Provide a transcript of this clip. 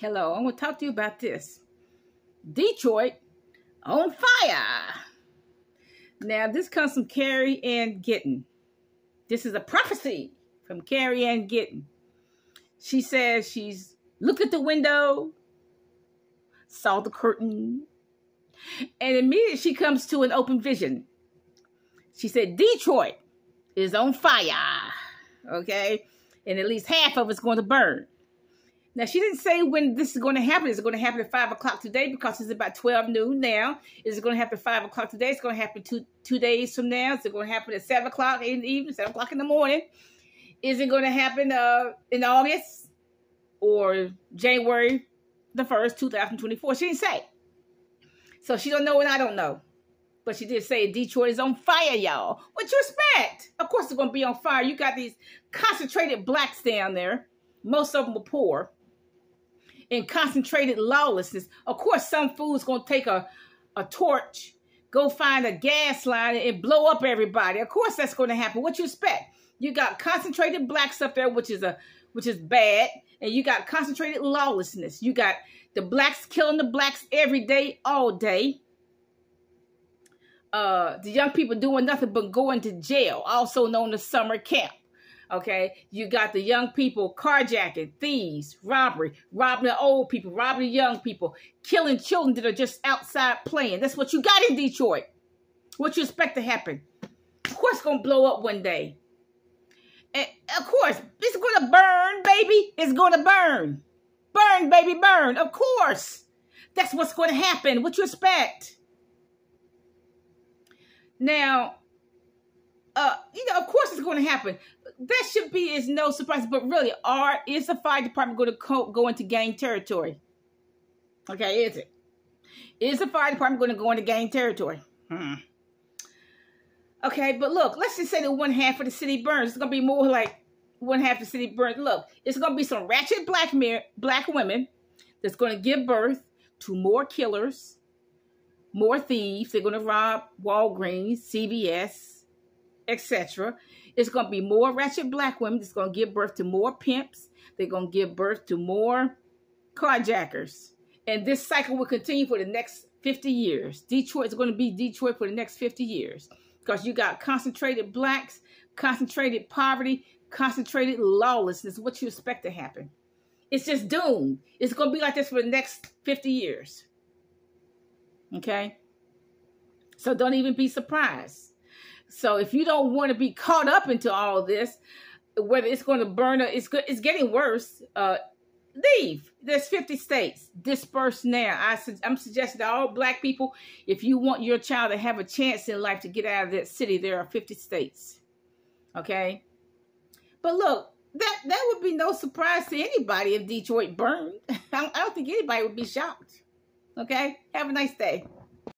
Hello, I'm going to talk to you about this. Detroit on fire. Now, this comes from Carrie Ann Gitton. This is a prophecy from Carrie Ann Gitton. She says she's looked at the window, saw the curtain, and immediately she comes to an open vision. She said, Detroit is on fire. Okay? And at least half of it's going to burn. Now, she didn't say when this is going to happen. Is it going to happen at 5 o'clock today because it's about 12 noon now? Is it going to happen at 5 o'clock today? It's going to happen two, two days from now. Is it going to happen at 7 o'clock in the evening, 7 o'clock in the morning? Is it going to happen uh, in August or January the 1st, 2024? She didn't say. So she don't know and I don't know. But she did say Detroit is on fire, y'all. What you expect? Of course it's going to be on fire. You got these concentrated blacks down there. Most of them are poor in concentrated lawlessness. Of course, some fool's gonna take a, a torch, go find a gas line and blow up everybody. Of course, that's gonna happen. What you expect? You got concentrated blacks up there, which is a which is bad, and you got concentrated lawlessness. You got the blacks killing the blacks every day, all day. Uh, the young people doing nothing but going to jail, also known as summer camp. Okay, you got the young people carjacking, thieves, robbery, robbing the old people, robbing the young people, killing children that are just outside playing. That's what you got in Detroit. What you expect to happen? Of course, it's gonna blow up one day. And of course, it's gonna burn, baby. It's gonna burn, burn, baby, burn. Of course, that's what's gonna happen. What you expect? Now, uh, you know, of course it's going to happen. That should be is no surprise. But really, are is the fire department going to co- go into gang territory? Okay, is it? Is the fire department going to go into gang territory? Hmm. Okay, but look, let's just say that one half of the city burns. It's going to be more like one half of the city burns. Look, it's going to be some ratchet black men, black women that's going to give birth to more killers, more thieves. They're going to rob Walgreens, CVS, etc. It's going to be more ratchet black women. It's going to give birth to more pimps. They're going to give birth to more carjackers. And this cycle will continue for the next 50 years. Detroit is going to be Detroit for the next 50 years because you got concentrated blacks, concentrated poverty, concentrated lawlessness. What you expect to happen? It's just doomed. It's going to be like this for the next 50 years. Okay? So don't even be surprised. So if you don't want to be caught up into all this, whether it's going to burn or it's good, it's getting worse. Uh, leave. There's 50 states Disperse now. I su- I'm suggesting to all black people, if you want your child to have a chance in life to get out of that city, there are 50 states. Okay. But look, that that would be no surprise to anybody if Detroit burned. I don't, I don't think anybody would be shocked. Okay. Have a nice day.